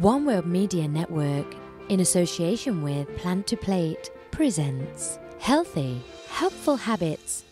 One World Media Network, in association with Plant to Plate, presents Healthy, Helpful Habits